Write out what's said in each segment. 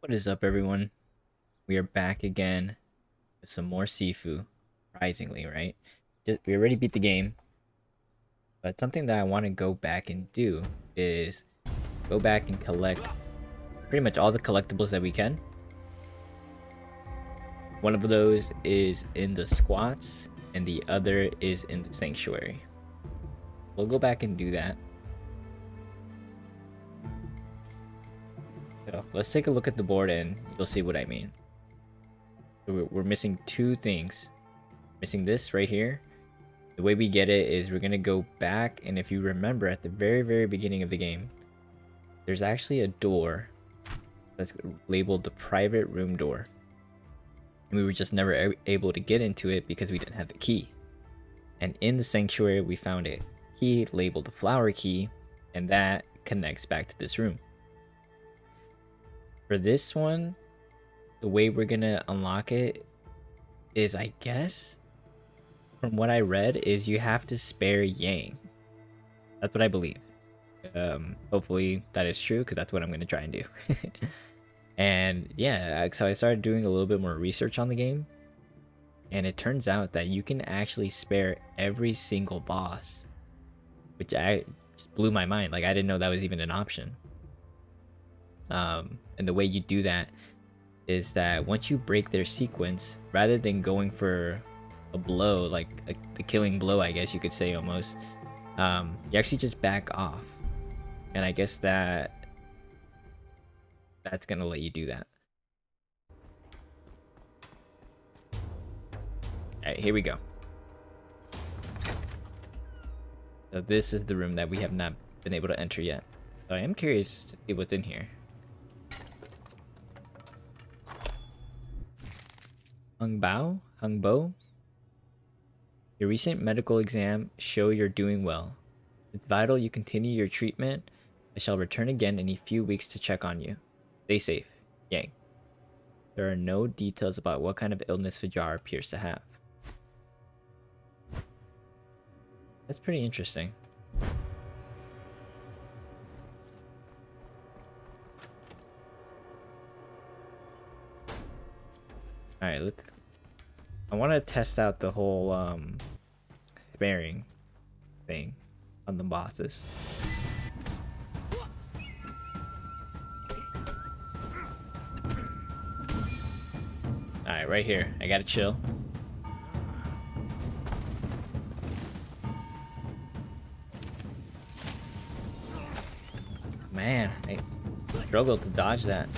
What is up, everyone? We are back again with some more Sifu. Surprisingly, right? Just we already beat the game, but something that I want to go back and do is go back and collect pretty much all the collectibles that we can. One of those is in the squats, and the other is in the sanctuary. We'll go back and do that. So let's take a look at the board and you'll see what I mean. We're missing two things. Missing this right here. The way we get it is we're going to go back and if you remember at the very, very beginning of the game, there's actually a door that's labeled the private room door. And we were just never able to get into it because we didn't have the key. And in the sanctuary, we found a key labeled the flower key, and that connects back to this room. For this one, the way we're gonna unlock it is, I guess, from what I read, is you have to spare Yang. That's what I believe. Um, hopefully that is true, because that's what I'm gonna try and do. and yeah, so I started doing a little bit more research on the game, and it turns out that you can actually spare every single boss, which I just blew my mind. Like I didn't know that was even an option. Um, and the way you do that is that once you break their sequence, rather than going for a blow, like a, the killing blow, I guess you could say almost, um, you actually just back off. And I guess that that's gonna let you do that. Alright, here we go. So this is the room that we have not been able to enter yet. So I am curious to see what's in here. Hung Bao? Hung Bo? Your recent medical exam show you're doing well. It's vital you continue your treatment. I shall return again in a few weeks to check on you. Stay safe. Yang. There are no details about what kind of illness Fajar appears to have. That's pretty interesting. Alright, let's I want to test out the whole um, sparing thing on the bosses. Alright, right here. I gotta chill. Man, I struggled to dodge that.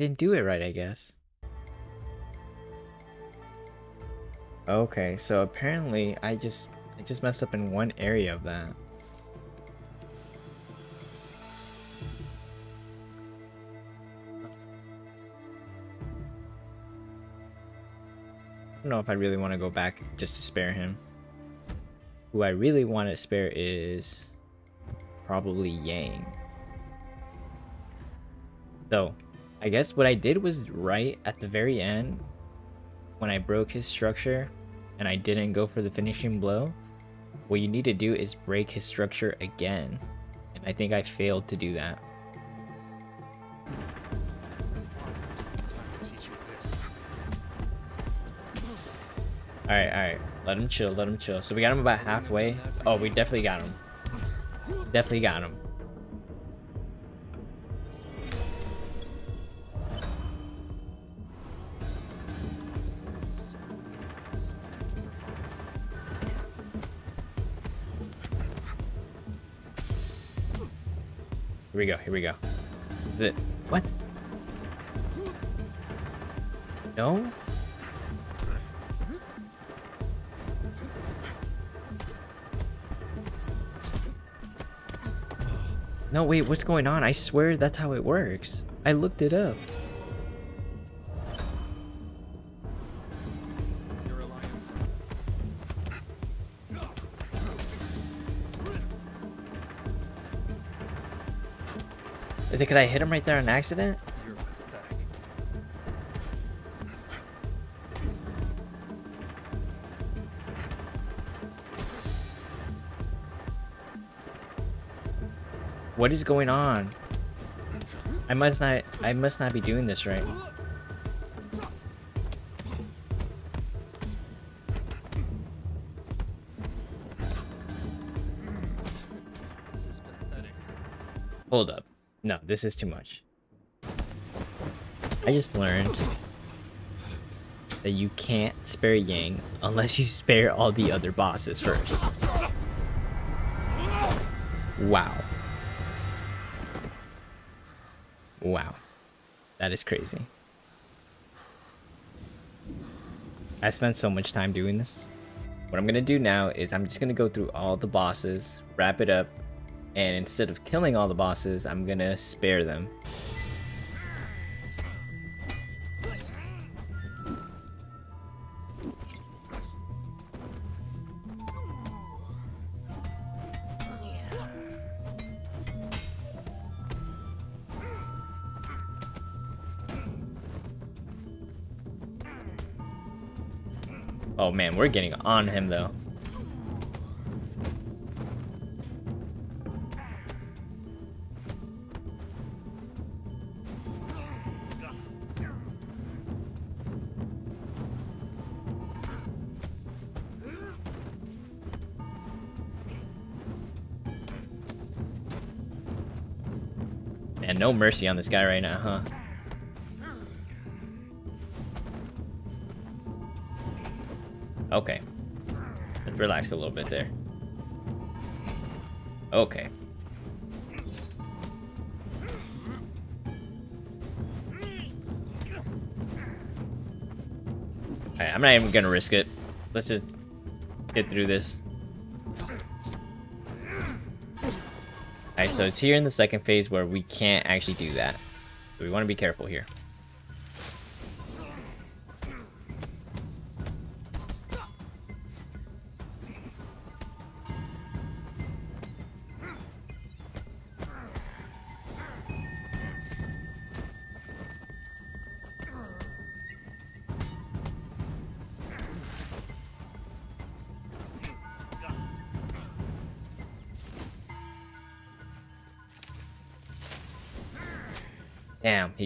Didn't do it right, I guess. Okay, so apparently I just I just messed up in one area of that. I don't know if I really want to go back just to spare him. Who I really want to spare is probably Yang. So, I guess what I did was right at the very end when I broke his structure and I didn't go for the finishing blow. What you need to do is break his structure again. And I think I failed to do that. Alright, alright. Let him chill, let him chill. So we got him about halfway. Oh, we definitely got him. Definitely got him. Here we go, here we go. This is it. What? No? No, wait, what's going on? I swear that's how it works. I looked it up. Did I hit him right there on accident? What is going on? I must not I must not be doing this right. This is pathetic. Hold up. No, this is too much. I just learned that you can't spare Yang unless you spare all the other bosses first. Wow. Wow. That is crazy. I spent so much time doing this. What I'm gonna do now is I'm just gonna go through all the bosses, wrap it up, and instead of killing all the bosses, I'm gonna spare them. Oh man, we're getting on him though. No mercy on this guy right now, huh? Okay. Relax a little bit there. Okay. I'm not even gonna risk it. Let's just get through this. Alright, so it's here in the second phase where we can't actually do that. So we want to be careful here.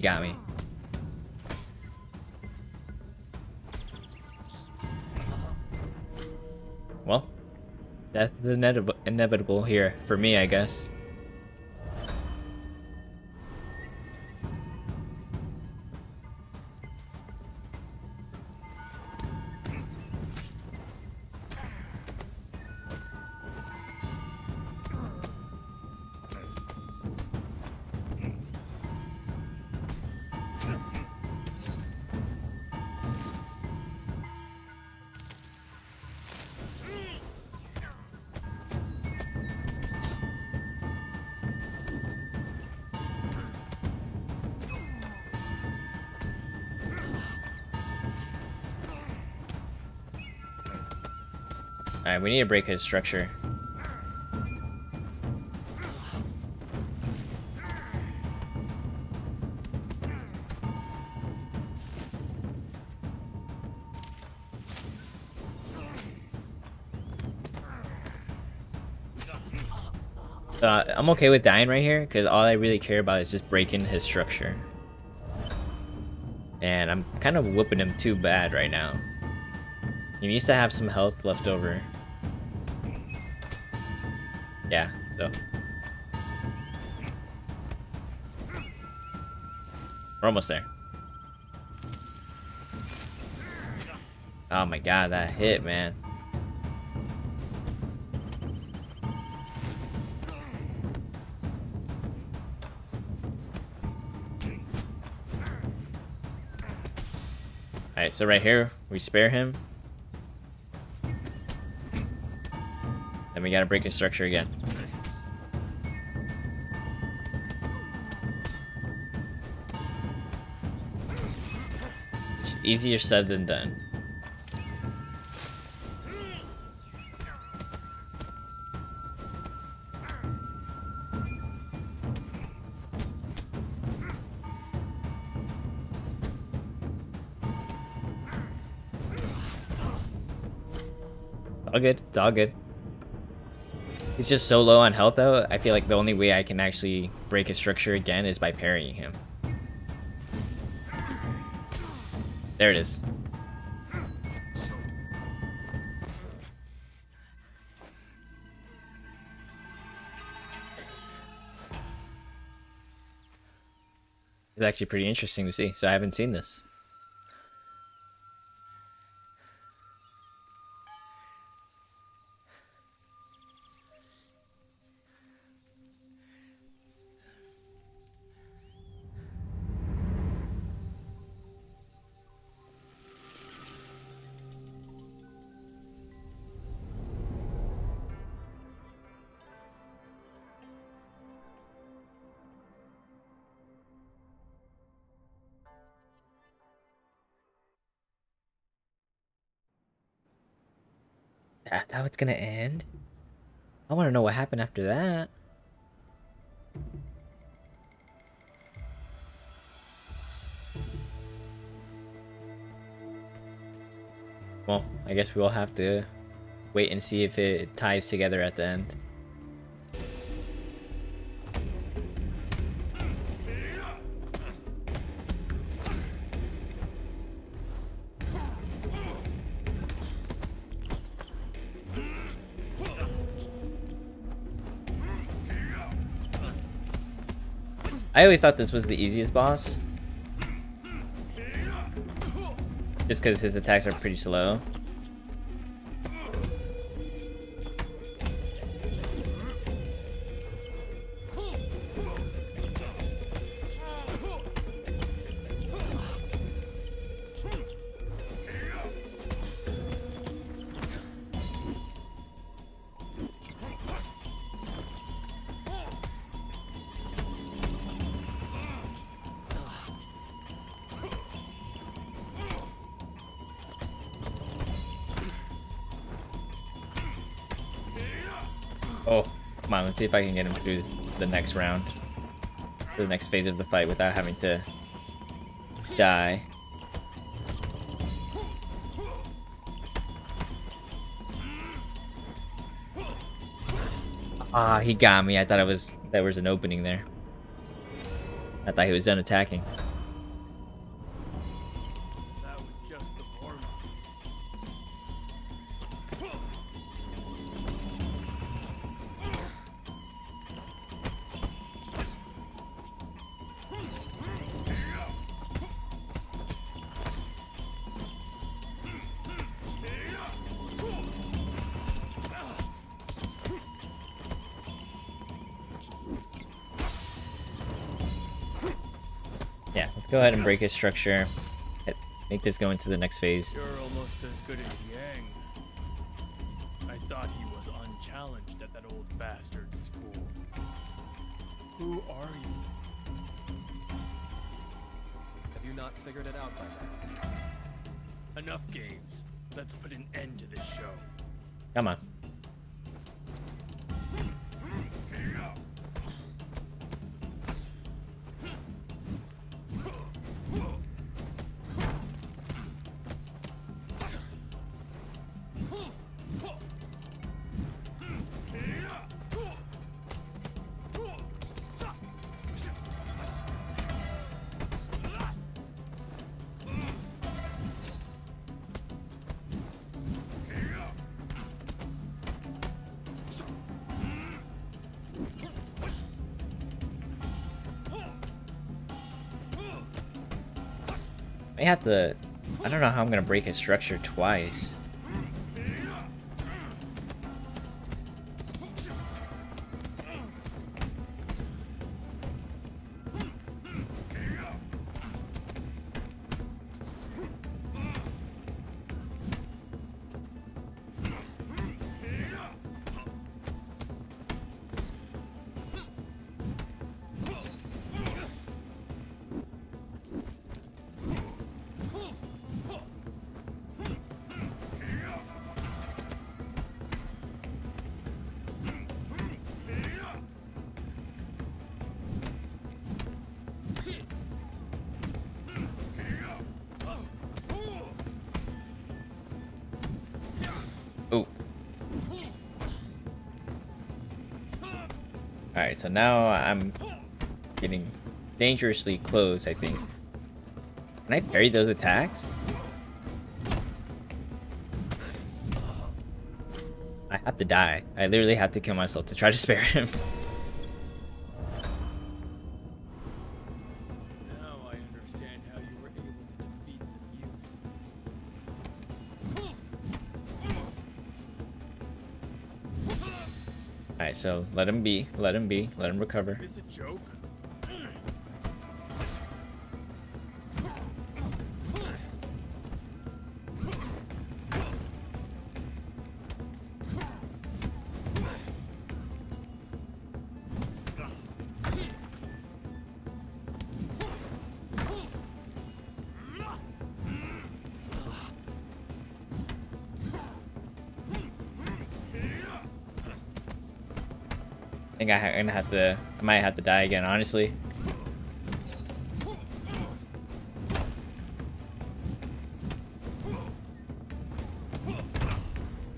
Got me. Well, that's inevitable, inevitable here for me, I guess. To break his structure. Uh, I'm okay with dying right here, because all I really care about is just breaking his structure. And I'm kind of whooping him too bad right now. He needs to have some health left over. So. We're almost there. Oh my god, that hit, man. Alright, so right here, we spare him. Then we gotta break his structure again. easier said than done. All good. It's all good. He's just so low on health, though. I feel like the only way I can actually break his structure again is by parrying him. There it is. It's actually pretty interesting to see. So I haven't seen this. How it's gonna end? I want to know what happened after that. Well, I guess we'll have to wait and see if it ties together at the end. I always thought this was the easiest boss. Just because his attacks are pretty slow. See if I can get him through the next round. The next phase of the fight without having to die. Ah, he got me. I thought it was there was an opening there. I thought he was done attacking. Go ahead and break his structure. Make this go into the next phase. May have to. I don't know how I'm gonna break his structure twice. Alright, so now I'm getting dangerously close, I think. Can I parry those attacks? I have to die. I literally have to kill myself to try to spare him. So let him be. Let him be. Let him recover. Is this a joke? I think I'm gonna have to. I might have to die again, honestly.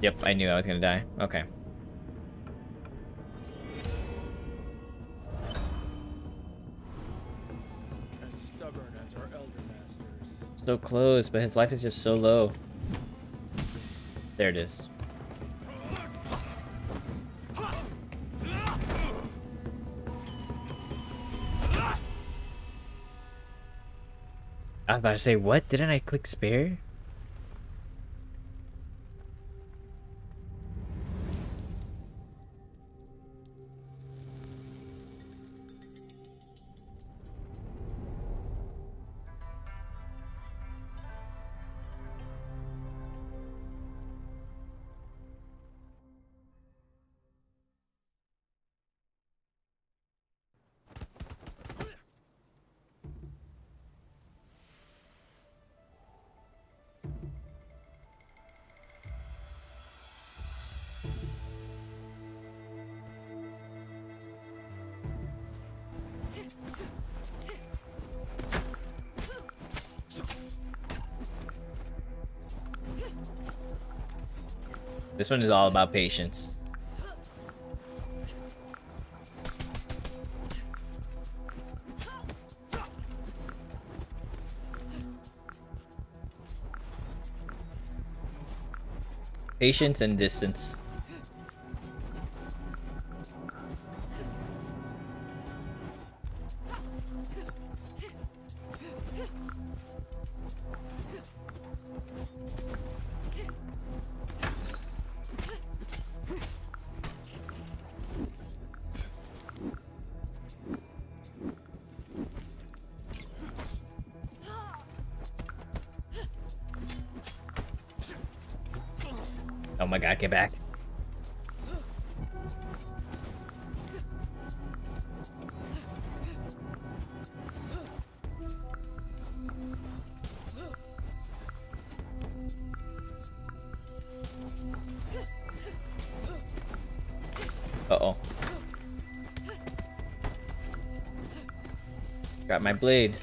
Yep, I knew I was gonna die. Okay. As stubborn as our elder masters. So close, but his life is just so low. There it is. I say, what? Didn't I click spare? This one is all about patience. Patience and distance. Blade.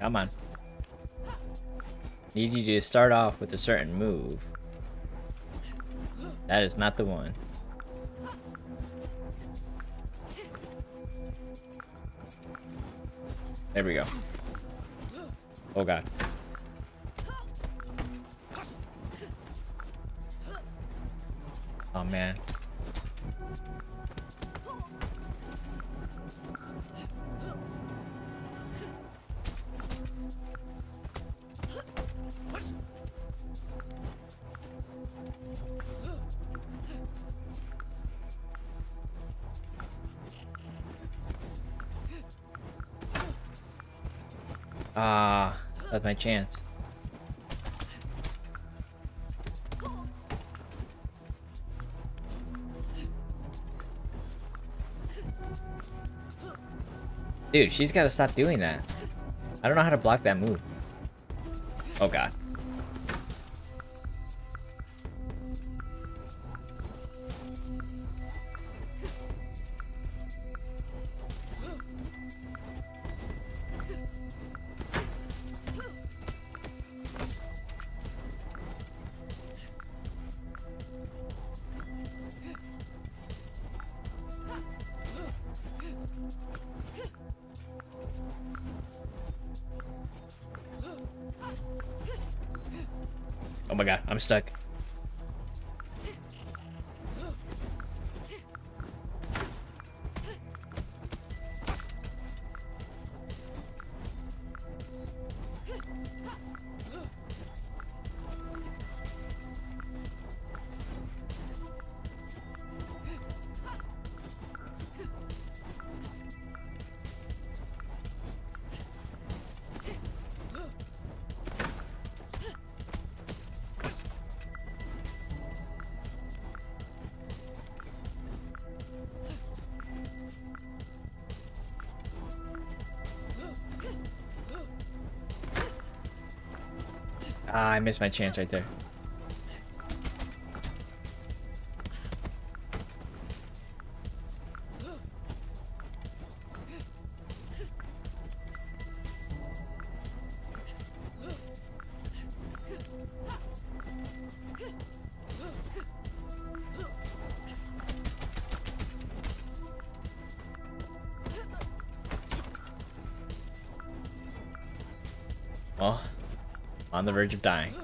Come on. Need you to start off with a certain move. That is not the one. There we go. Oh god. Oh man. Chance. Dude, she's gotta stop doing that. I don't know how to block that move. Oh god. Oh stuck. Ah, I missed my chance right there. On the verge of dying.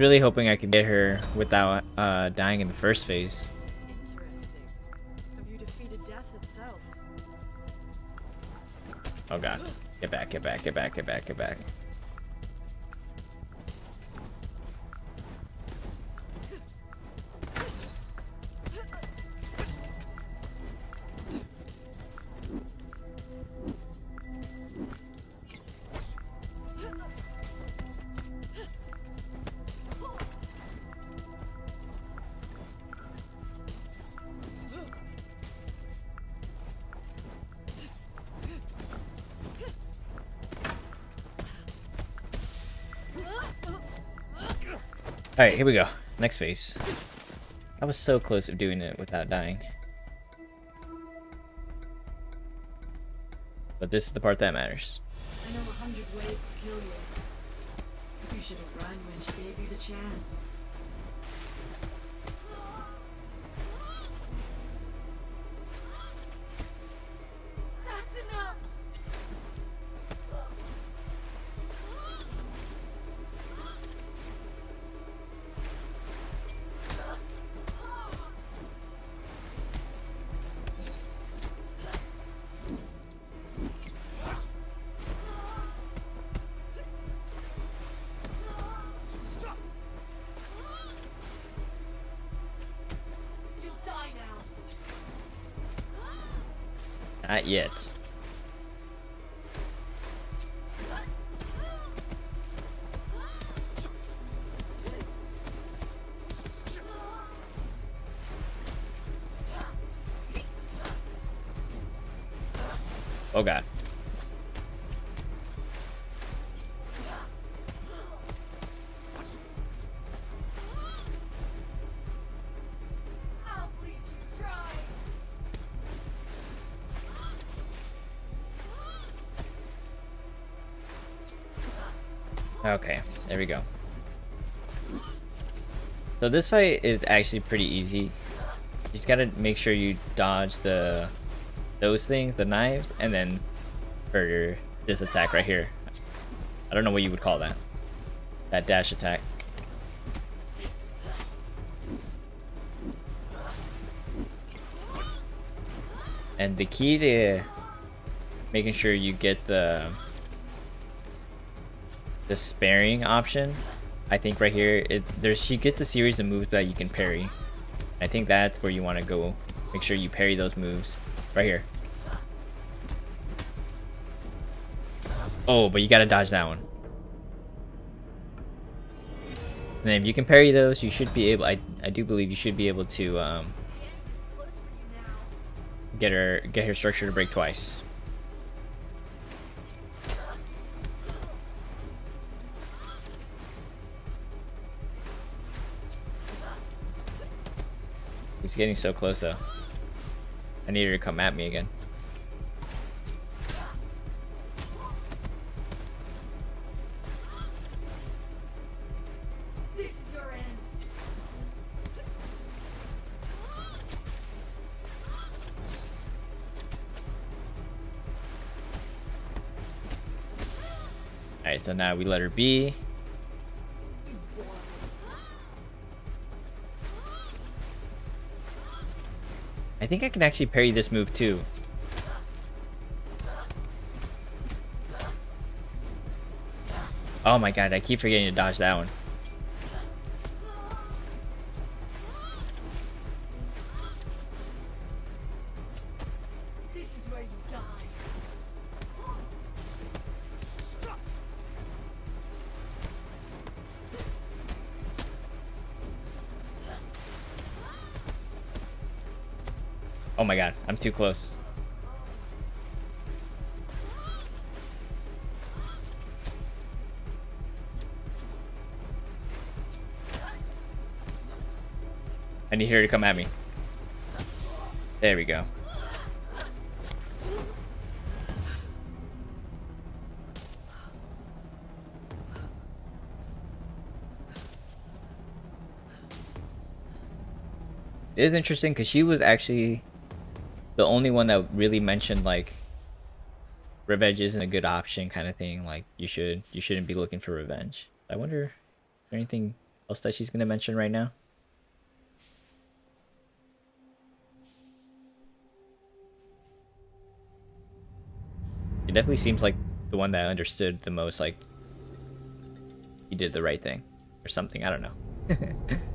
Really hoping I could get her without uh, dying in the first phase. Interesting. Have you defeated death itself? Oh god. Get back, get back, get back, get back, get back. Here we go. Next phase. I was so close of doing it without dying. But this is the part that matters. I know a hundred ways to kill you. You should have run when she gave you the chance. Not yet. Oh god. We go. So this fight is actually pretty easy. You just gotta make sure you dodge the those things, the knives, and then for this attack right here. I don't know what you would call that. That dash attack. And the key to making sure you get the the sparing option, I think right here, it, there's she gets a series of moves that you can parry. I think that's where you want to go. Make sure you parry those moves right here. Oh, but you gotta dodge that one. And then if you can parry those, you should be able. I I do believe you should be able to um, get her get her structure to break twice. He's getting so close though. I need her to come at me again. This is your end. Alright, so now we let her be. Think I can actually parry this move too. Oh my god, I keep forgetting to dodge that one. Too close. I need her to come at me. There we go. It is interesting because she was actually the only one that really mentioned like revenge isn't a good option kind of thing like you should you shouldn't be looking for revenge. I wonder anything else that she's gonna mention right now? It definitely seems like the one that understood the most like he did the right thing or something. I don't know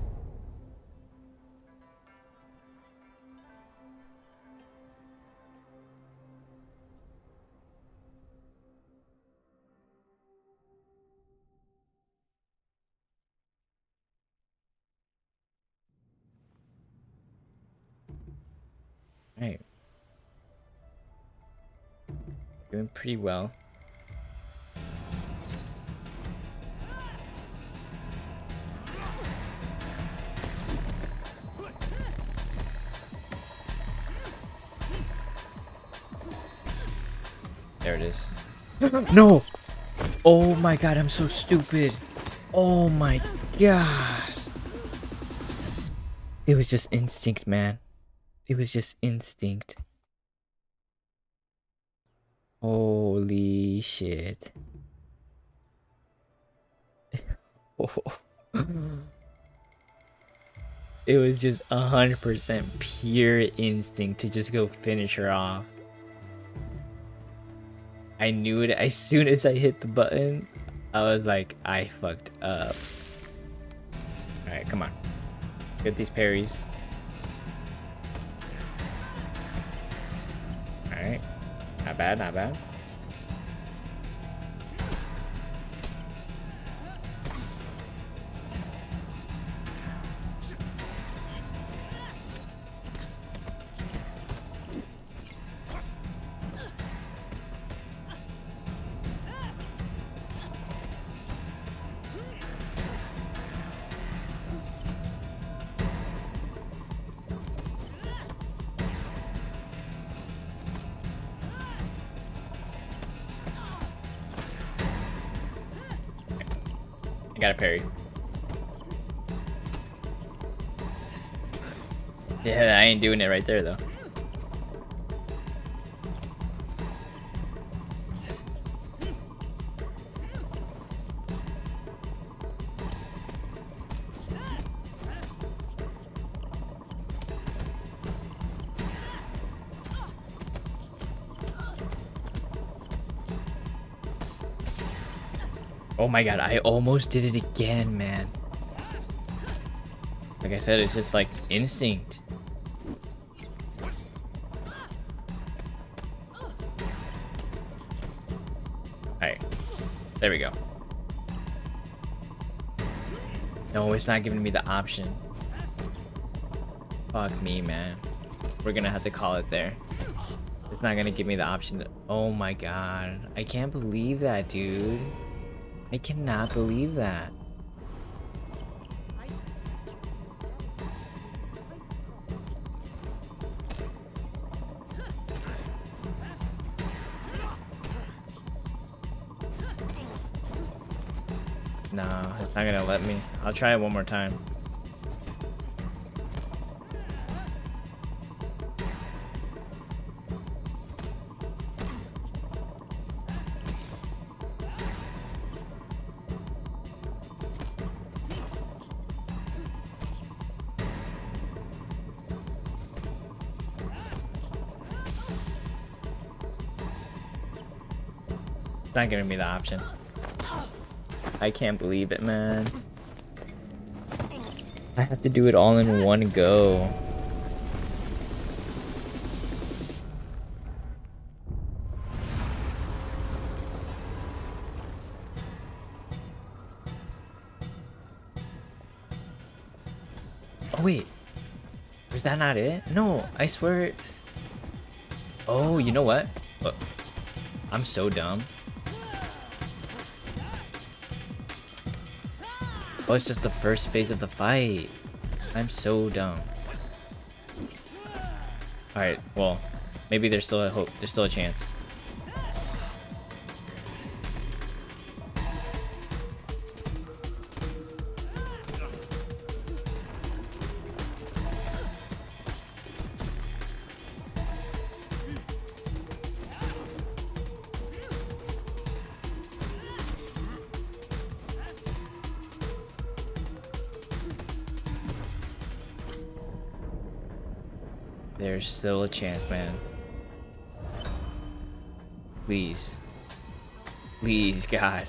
Right. Doing pretty well. There it is. no! Oh my god, I'm so stupid. Oh my god. It was just instinct, man. It was just instinct. Holy shit. It was just a hundred percent pure instinct to just go finish her off. I knew it as soon as I hit the button. I was like, I fucked up. Alright, come on. Get these parries. Bad, not bad. A parry. Yeah, I ain't doing it right there though. My god, I almost did it again, man. Like I said, it's just like instinct. Alright. There we go. No, it's not giving me the option. Fuck me, man. We're gonna have to call it there. It's not gonna give me the option to- Oh my god. I can't believe that, dude. I cannot believe that. No, it's not gonna let me. I'll try it one more time. Not giving me the option. I can't believe it, man. I have to do it all in one go. Oh wait, was that not it? No, I swear. It. Oh, you know what? Uh, I'm so dumb. Oh, it's just the first phase of the fight. I'm so dumb. Alright, well, maybe there's still a hope. There's still a chance. There's still a chance, man. Please. Please, God.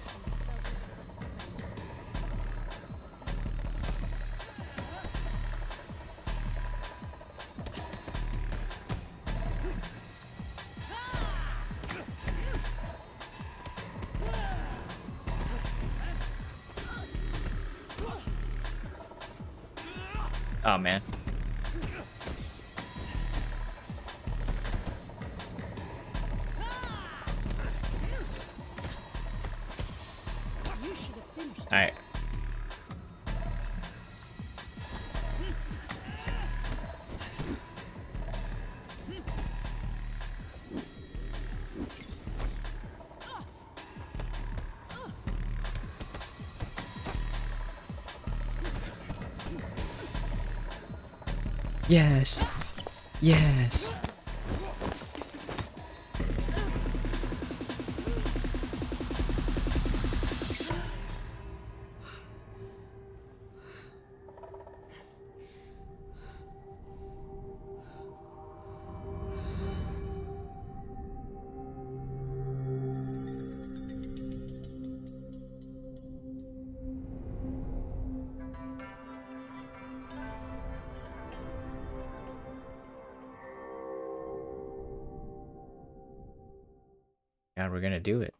God, we're gonna do it.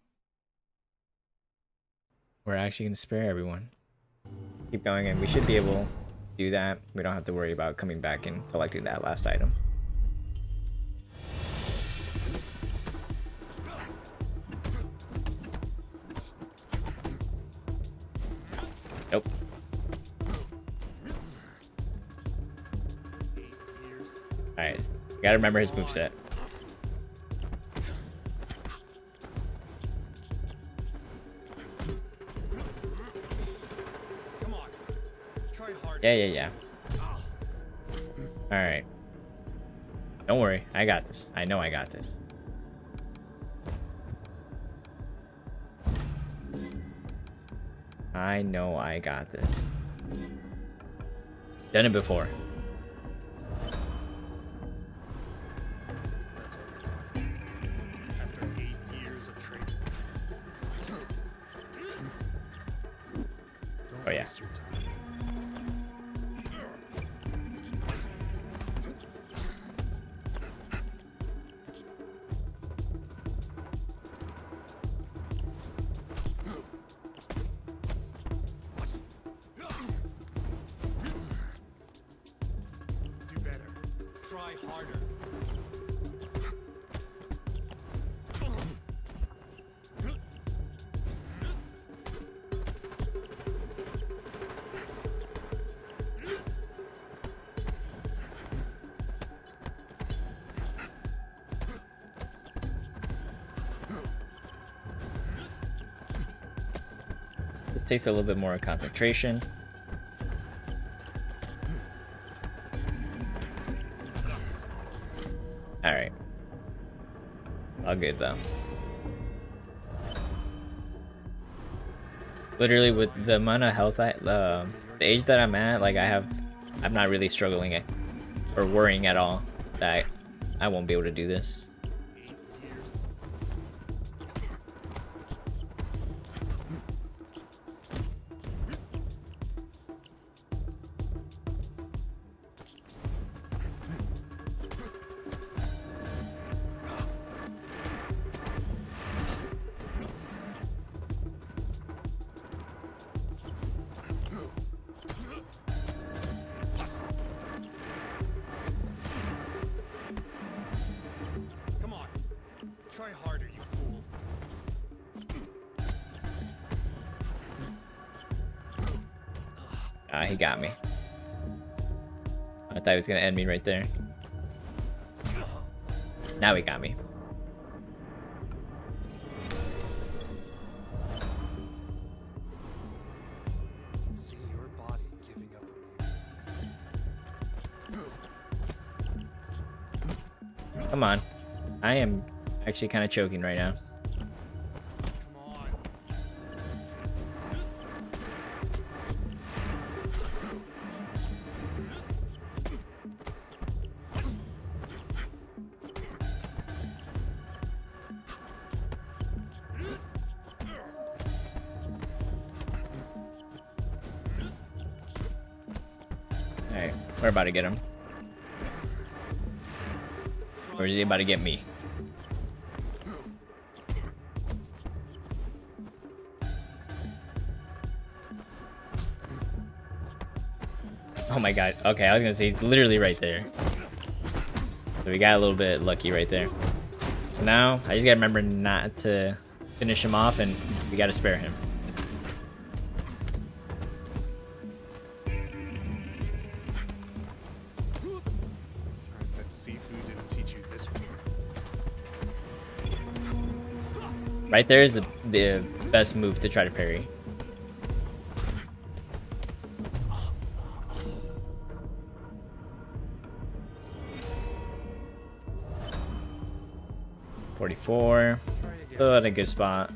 We're actually gonna spare everyone. Keep going, and we should be able to do that. We don't have to worry about coming back and collecting that last item. Nope. Alright. Gotta remember his moveset. Come Yeah, yeah, yeah. Alright. Don't worry. I got this. I know I got this. I know I got this. Done it before. try harder. This takes a little bit more concentration. Good though. Literally with the amount of health I, the age that I'm at, like I have, I'm not really struggling or worrying at all that I won't be able to do this. I thought he was gonna end me right there. Now he got me. Come on. I am actually kind of choking right now. To get him. Or is he about to get me? Oh my god. Okay, I was gonna say he's literally right there. So we got a little bit lucky right there. Now, I just gotta remember not to finish him off and we gotta spare him. Right there is the, the best move to try to parry. Forty-four. Still at a good spot.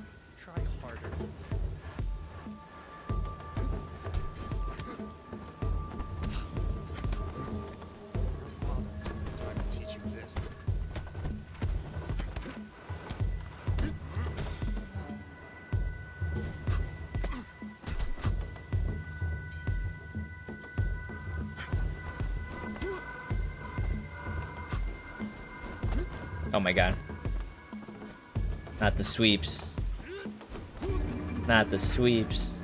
My god. Not the sweeps. Not the sweeps.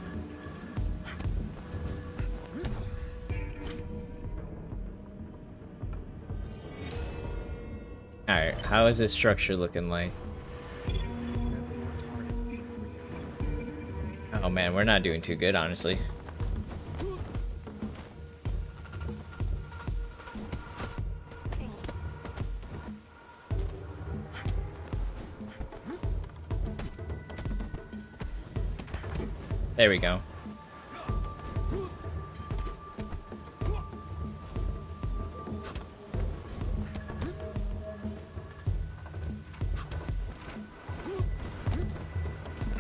Alright, how is this structure looking like? Oh man, we're not doing too good, honestly. We go.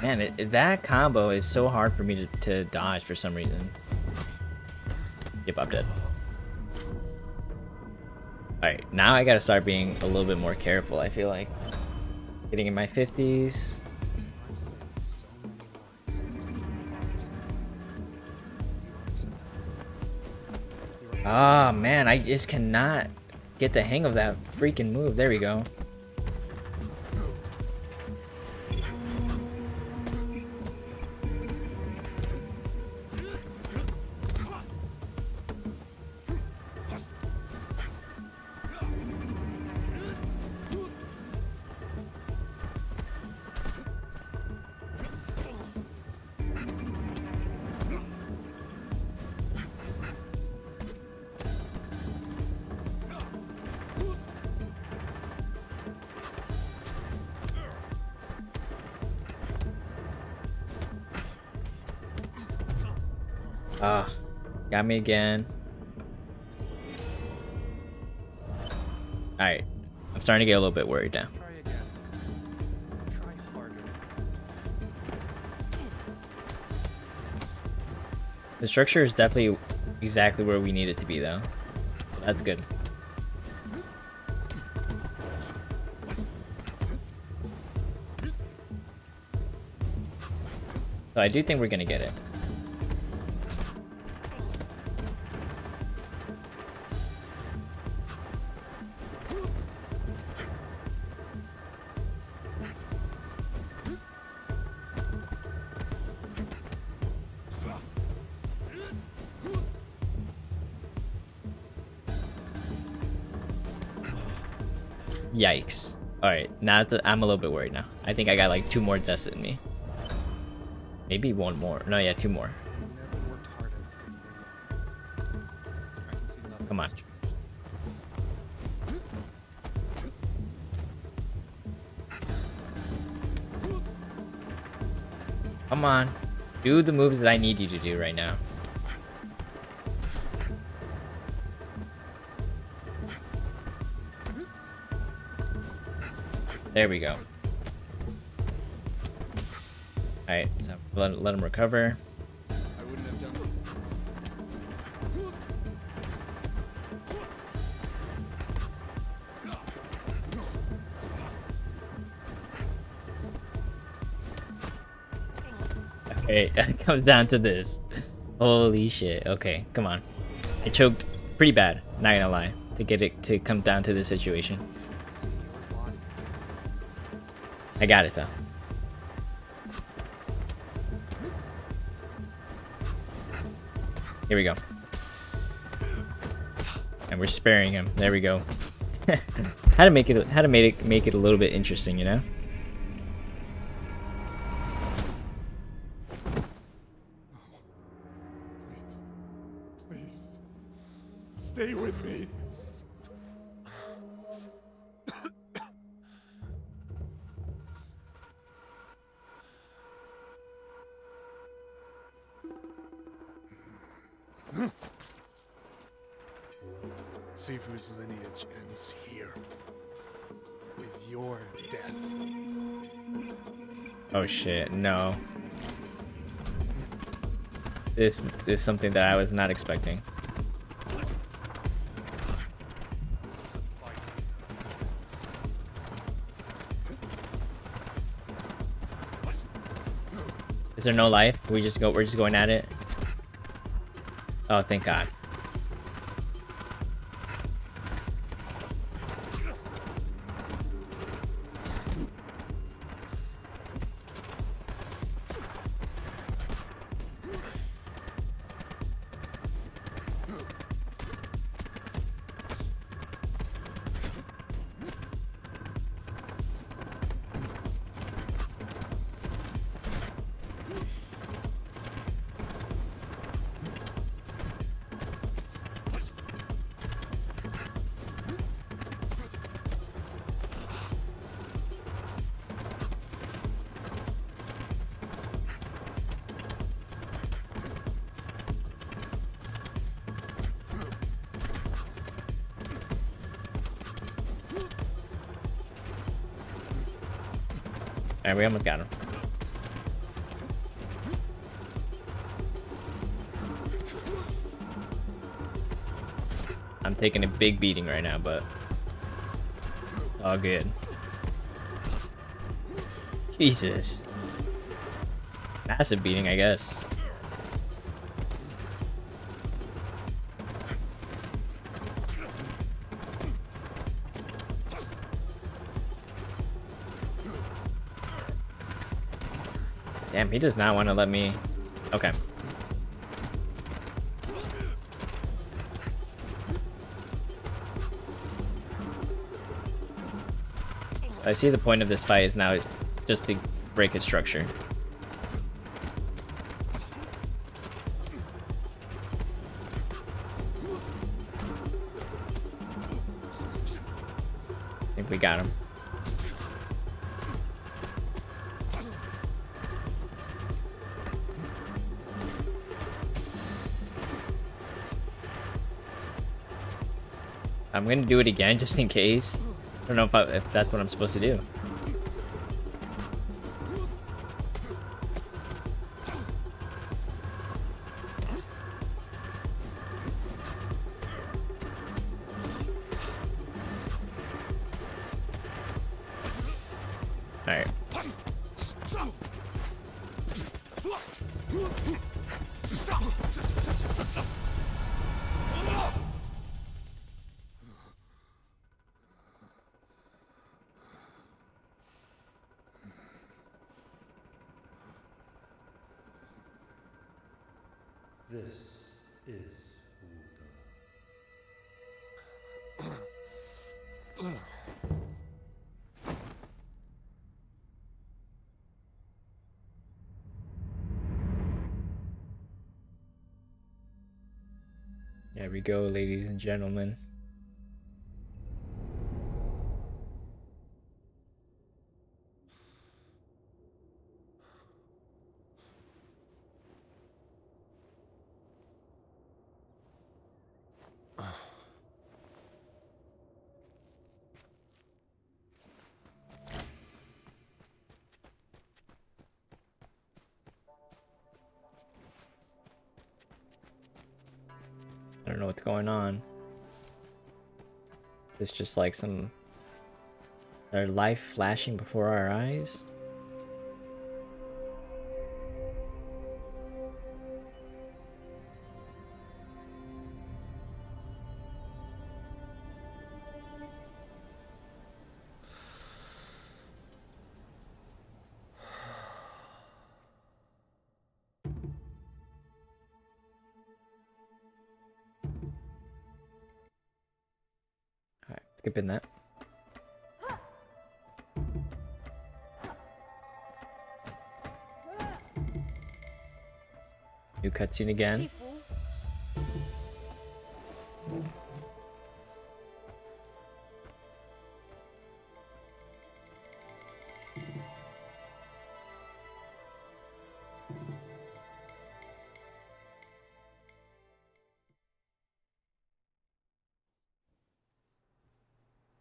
Man, it, that combo is so hard for me to, to dodge for some reason. Yep, I'm dead. Alright, now I gotta start being a little bit more careful, I feel like. Getting in my 50s. Ah, man, I just cannot get the hang of that freaking move. There we go. Me again. Alright. I'm starting to get a little bit worried now. Try again. Try harder. The structure is definitely exactly where we need it to be, though. That's good. So I do think we're gonna get it. Yikes. Alright, now a, I'm a little bit worried now. I think I got like two more deaths in me. Maybe one more. No, yeah, two more. Come on. Come on. Do the moves that I need you to do right now. There we go. Alright, so let, let him recover. Okay, it comes down to this. Holy shit. Okay, come on. I choked pretty bad, not gonna lie, to get it to come down to this situation. I got it though. Here we go. And we're sparing him. There we go. how to make it how to make it make it a little bit interesting, you know? Sifu's lineage ends here. With your death. Oh shit, no. This is something that I was not expecting. Is. There no life? We just go we're just going at it? Oh thank god. Big beating right now, but all good. Jesus. Massive beating, I guess. Damn, he does not want to let me... Okay. I see the point of this fight is now just to break his structure. I think we got him. I'm gonna do it again just in case. I don't know if, I, if that's what I'm supposed to do. This is Wuda. There we go, ladies and gentlemen. It's just like some their life flashing before our eyes. Cutscene again.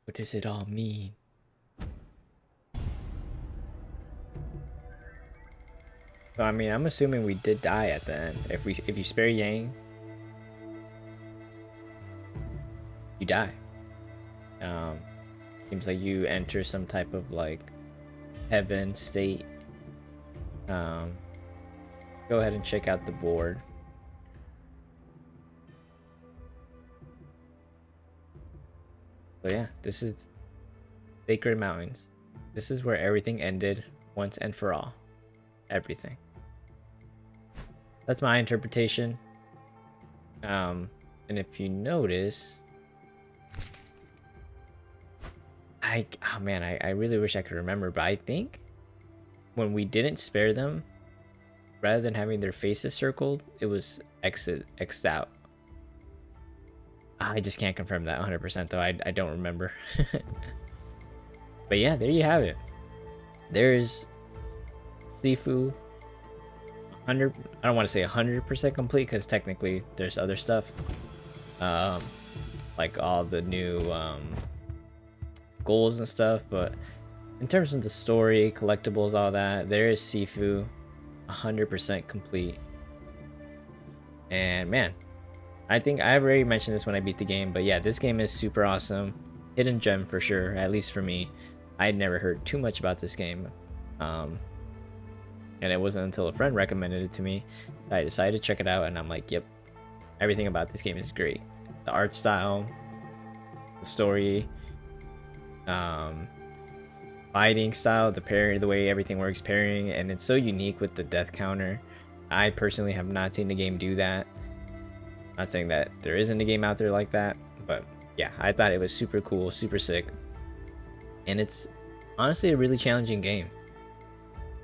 What does it all mean? I mean, I'm assuming we did die at the end. If we, if you spare Yang, you die. Um, seems like you enter some type of like heaven state. Um, go ahead and check out the board. So yeah, this is Sacred Mountains. This is where everything ended once and for all. Everything. That's my interpretation. Um, and if you notice, I oh man, I, I really wish I could remember, but I think when we didn't spare them, rather than having their faces circled, it was exit xed out. I just can't confirm that 100% though. I, I don't remember. but yeah, there you have it. There's Sifu 100 I don't want to say 100% complete cuz technically there's other stuff. Um like all the new um goals and stuff, but in terms of the story, collectibles, all that, there is Sifu 100% complete. And man, I think I've already mentioned this when I beat the game, but yeah, this game is super awesome. Hidden gem for sure, at least for me. I had never heard too much about this game. Um, and it wasn't until a friend recommended it to me that I decided to check it out, and I'm like, yep, everything about this game is great. The art style, the story, um, fighting style, the parry, the way everything works, parrying, and it's so unique with the death counter. I personally have not seen the game do that. Not saying that there isn't a game out there like that, but yeah, I thought it was super cool, super sick. And it's honestly a really challenging game.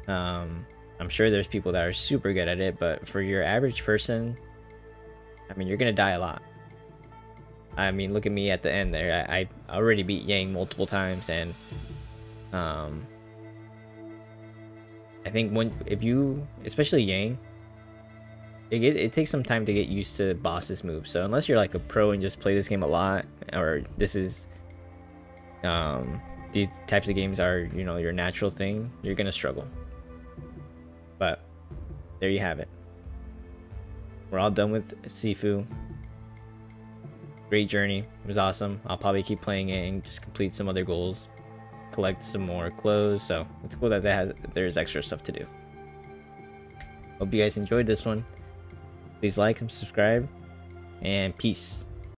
Um, I'm sure there's people that are super good at it, but for your average person, I mean, you're gonna die a lot. I mean, look at me at the end there. I, I already beat Yang multiple times, and um, I think when if you, especially Yang, it, it takes some time to get used to bosses moves. So unless you're like a pro and just play this game a lot, or this is um these types of games are you know your natural thing, you're gonna struggle. But there you have it. We're all done with Sifu. Great journey. It was awesome. I'll probably keep playing it and just complete some other goals. Collect some more clothes. So it's cool that, that has, there's extra stuff to do. Hope you guys enjoyed this one. Please like and subscribe. And peace.